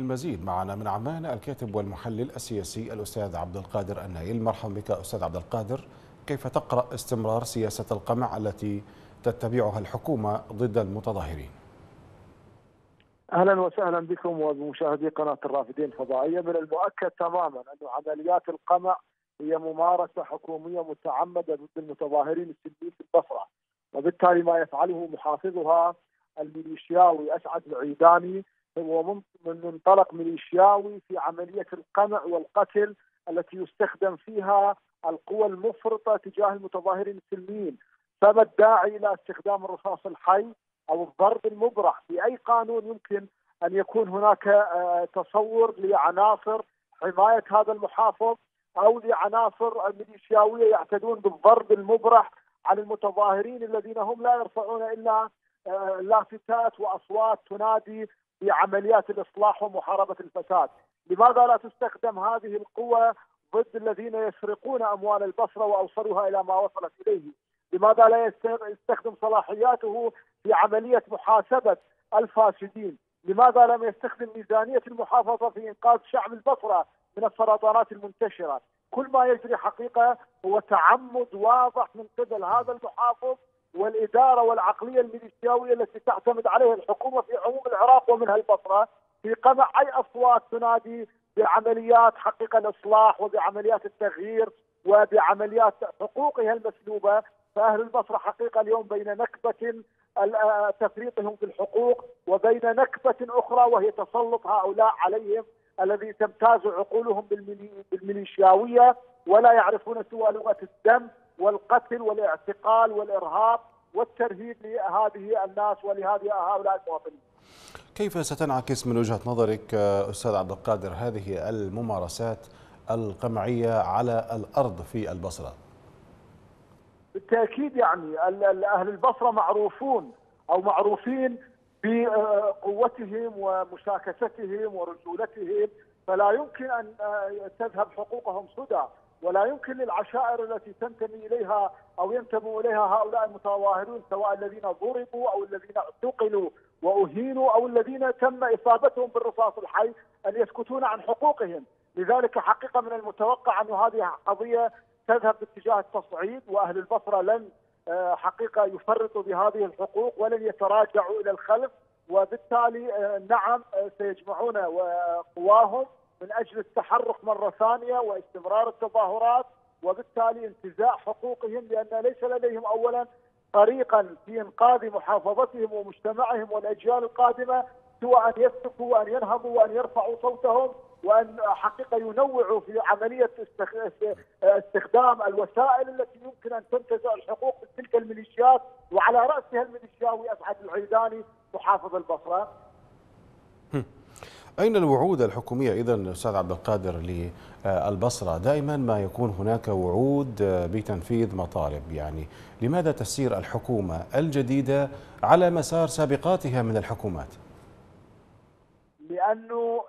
للمزيد معنا من عمان الكاتب والمحلل السياسي الأستاذ عبد القادر النايل. مرحبا بك أستاذ عبد القادر. كيف تقرأ استمرار سياسة القمع التي تتبعها الحكومة ضد المتظاهرين؟ أهلا وسهلا بكم وبمشاهدي قناة الرافدين الفضائية. من المؤكد تماما أن عمليات القمع هي ممارسة حكومية متعمدة ضد المتظاهرين السلميين في البصره وبالتالي ما يفعله محافظها الميليشياوي أسعد العيداني هو من منطلق ميليشياوي في عملية القمع والقتل التي يستخدم فيها القوى المفرطة تجاه المتظاهرين السلميين. فما الداعي إلى استخدام الرصاص الحي أو الضرب المبرح؟ في اي قانون يمكن أن يكون هناك تصور لعناصر حماية هذا المحافظ أو لعناصر ميليشياويه يعتدون بالضرب المبرح على المتظاهرين الذين هم لا يرفعون إلا لافتات وأصوات تنادي بعمليات الإصلاح ومحاربة الفساد، لماذا لا تستخدم هذه القوى ضد الذين يسرقون أموال البصرة وأوصلوها إلى ما وصلت إليه؟ لماذا لا يستخدم صلاحياته في عملية محاسبة الفاسدين؟ لماذا لم يستخدم ميزانية المحافظة في إنقاذ شعب البصرة من السرطانات المنتشرة؟ كل ما يجري حقيقة هو تعمد واضح من قبل هذا المحافظ والإدارة والعقلية الميليشياوية التي تعتمد عليها الحكومة في عموم العراق ومنها البصره في قمع أي أصوات تنادي بعمليات حقيقة الإصلاح وبعمليات التغيير وبعمليات حقوقها المسلوبة فأهل البصره حقيقة اليوم بين نكبة تفريطهم في الحقوق وبين نكبة أخرى وهي تسلط هؤلاء عليهم الذي تمتاز عقولهم بالميليشياوية ولا يعرفون سوى لغة الدم والقتل والاعتقال والإرهاب والترهيب لهذه الناس ولهذه هؤلاء المواطنين. كيف ستنعكس من وجهة نظرك أستاذ عبد القادر هذه الممارسات القمعية على الأرض في البصرة؟ بالتأكيد يعني أهل البصرة معروفون أو معروفين بقوتهم ومشاكستهم ورجولتهم فلا يمكن أن تذهب حقوقهم سدى ولا يمكن للعشائر التي تنتمي إليها أو ينتموا إليها هؤلاء المتظاهرون سواء الذين ضربوا أو الذين اعتقلوا وأهينوا أو الذين تم إصابتهم بالرصاص الحي أن يسكتون عن حقوقهم، لذلك حقيقة من المتوقع أن هذه قضية تذهب باتجاه التصعيد وأهل البصرة لن حقيقة يفرطوا بهذه الحقوق ولن يتراجعوا إلى الخلف وبالتالي نعم سيجمعون قواهم من أجل التحرك مرة ثانية واستمرار التظاهرات وبالتالي انتزاع حقوقهم لأن ليس لديهم اولا طريقا في إنقاذ محافظتهم ومجتمعهم والأجيال القادمة سوى أن يسكتوا وأن ينهضوا وأن يرفعوا صوتهم وأن حقيقة ينوعوا في عملية استخدام الوسائل التي يمكن أن تنتزع الحقوق من تلك الميليشيات وعلى رأسها الميليشياوي أسعد العيداني محافظ البصرة. أين الوعود الحكومية؟ إذا أستاذ عبد القادر للبصرة دائما ما يكون هناك وعود بتنفيذ مطالب يعني لماذا تسير الحكومة الجديدة على مسار سابقاتها من الحكومات؟ لأنه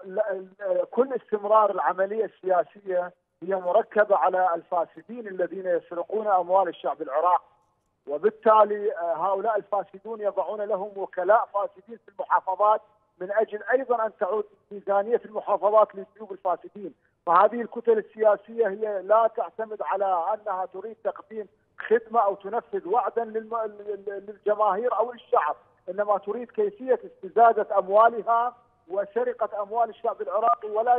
كل استمرار العملية السياسية هي مركبة على الفاسدين الذين يسرقون أموال الشعب العراقي. وبالتالي هؤلاء الفاسدون يضعون لهم وكلاء فاسدين في المحافظات من أجل أيضا أن تعود ميزانية المحافظات لجيوب الفاسدين، فهذه الكتل السياسية هي لا تعتمد على أنها تريد تقديم خدمة أو تنفذ وعدا للجماهير أو للشعب، إنما تريد كيفية استزادة أموالها وسرقة أموال الشعب العراقي ولا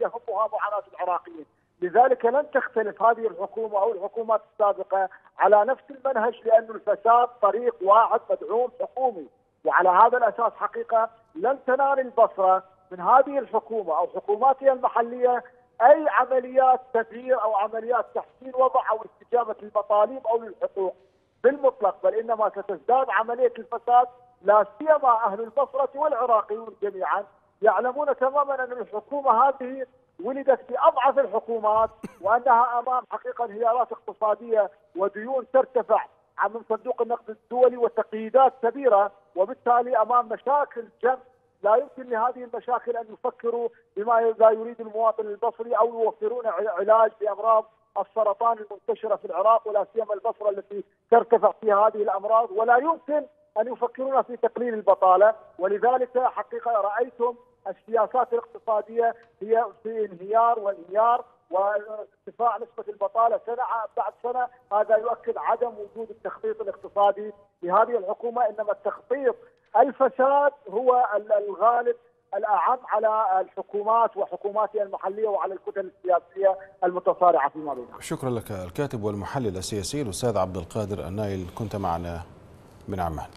يهمها معاناة العراقيين، لذلك لن تختلف هذه الحكومة أو الحكومات السابقة على نفس المنهج لأن الفساد طريق واحد مدعوم حكومي، وعلى هذا الأساس حقيقة لن تنال البصرة من هذه الحكومة أو حكوماتها المحلية أي عمليات تغيير أو عمليات تحسين وضع أو استجابة للمطالب أو للحقوق بالمطلق بل إنما ستزداد عملية الفساد لا سيما أهل البصرة والعراقيون جميعا يعلمون تماما أن الحكومة هذه ولدت في أضعف الحكومات وأنها أمام حقيقه انهيارات اقتصادية وديون ترتفع. من صندوق النقد الدولي وتقييدات كبيرة وبالتالي أمام مشاكل جم لا يمكن لهذه المشاكل أن يفكروا بما لا يريد المواطن البصري أو يوفرون علاج لأمراض السرطان المنتشرة في العراق ولا سيما البصرة التي ترتفع فيها هذه الأمراض. ولا يمكن أن يفكرون في تقليل البطالة. ولذلك حقيقة رأيتم السياسات الاقتصادية هي في انهيار وانهيار وارتفاع نسبة البطالة سنة بعد سنة هذا يؤكد عدم وجود التخطيط الاقتصادي لهذه الحكومة إنما التخطيط الفساد هو الغالب الأعم على الحكومات وحكوماتها المحلية وعلى الكتل السياسية المتصارعة فيما بينها. شكرا لك الكاتب والمحلل السياسي الأستاذ عبد القادر النايل كنت معنا من عمان.